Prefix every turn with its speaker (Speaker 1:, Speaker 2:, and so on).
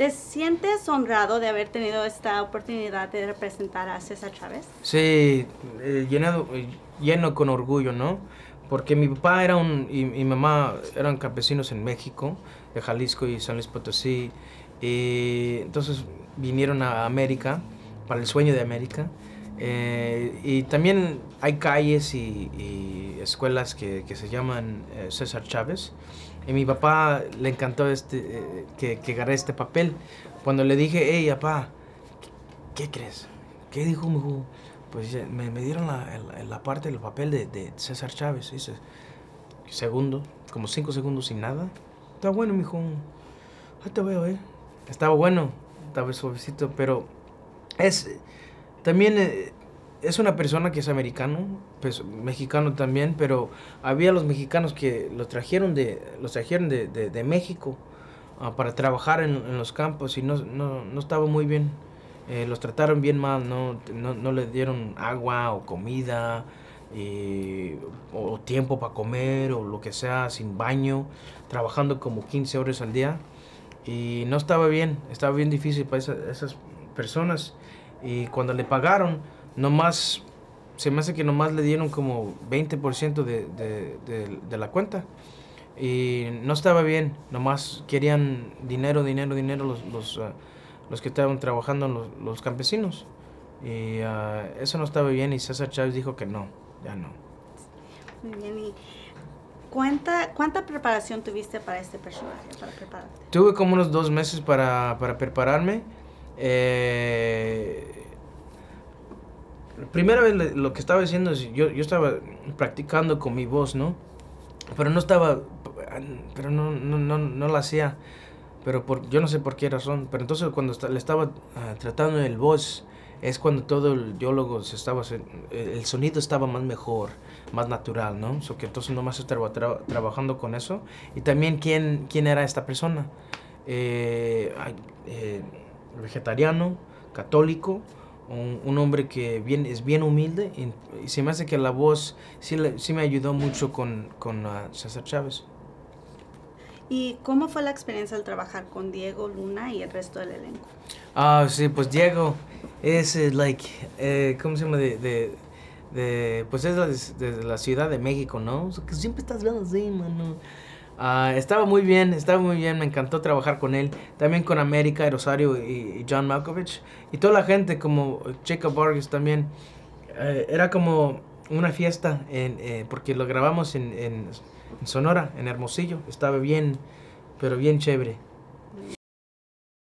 Speaker 1: ¿Te sientes honrado de haber tenido esta oportunidad de representar a César Chávez?
Speaker 2: Sí, eh, llenado, lleno con orgullo, ¿no? Porque mi papá era un, y mi mamá eran campesinos en México, de Jalisco y San Luis Potosí. Y entonces vinieron a América, para el sueño de América. Eh, y también hay calles y, y escuelas que, que, se llaman eh, César Chávez. Y mi papá le encantó este, eh, que, que agarré este papel. Cuando le dije, hey, papá, ¿qué, qué crees? ¿Qué dijo mi hijo? Pues me, me dieron la, la, la, parte del papel de, de César Chávez. Dice, segundo, como cinco segundos sin nada. Está bueno, mijo. Ahí te veo, eh. Estaba bueno, estaba suavecito, pero es también eh, es una persona que es americano, pues mexicano también, pero había los mexicanos que los trajeron de los trajeron de, de, de México uh, para trabajar en, en, los campos y no, no, no estaba muy bien. Eh, los trataron bien mal, no, no, no le dieron agua o comida eh, o tiempo para comer o lo que sea, sin baño, trabajando como 15 horas al día. Y no estaba bien, estaba bien difícil para esa, esas personas. Y cuando le pagaron, nomás, se me hace que nomás le dieron como 20% de, de, de, de la cuenta. Y no estaba bien, nomás querían dinero, dinero, dinero los, los, uh, los que estaban trabajando, los, los campesinos. Y uh, eso no estaba bien y César Chávez dijo que no, ya no.
Speaker 1: Muy bien, y ¿cuánta, ¿cuánta preparación tuviste para este personaje, para prepararte?
Speaker 2: Tuve como unos dos meses para, para prepararme. Eh, primera vez lo que estaba diciendo es, yo, yo estaba practicando con mi voz, ¿no? Pero no estaba, pero no, no, no, no la hacía, pero por, yo no sé por qué razón, pero entonces cuando le estaba uh, tratando el voz, es cuando todo el diálogo se estaba, el sonido estaba más mejor, más natural, ¿no? So que entonces nomás estaba tra trabajando con eso. Y también quién, quién era esta persona. Eh, eh, vegetariano, católico, un, un, hombre que bien, es bien humilde y, y, se me hace que la voz sí, le, sí me ayudó mucho con, con uh, César Chávez.
Speaker 1: ¿Y cómo fue la experiencia al trabajar con Diego Luna y el resto del elenco?
Speaker 2: Ah, sí, pues Diego es, uh, like, eh, ¿cómo se llama? De, de, de pues es de, de, la Ciudad de México, ¿no? O sea, que siempre estás hablando así, mano. Uh, estaba muy bien, estaba muy bien, me encantó trabajar con él. También con América, Rosario y, John Malkovich. Y toda la gente, como Jacob Vargas también. Uh, era como una fiesta, en, eh, porque lo grabamos en, en, en, Sonora, en Hermosillo. Estaba bien, pero bien chévere.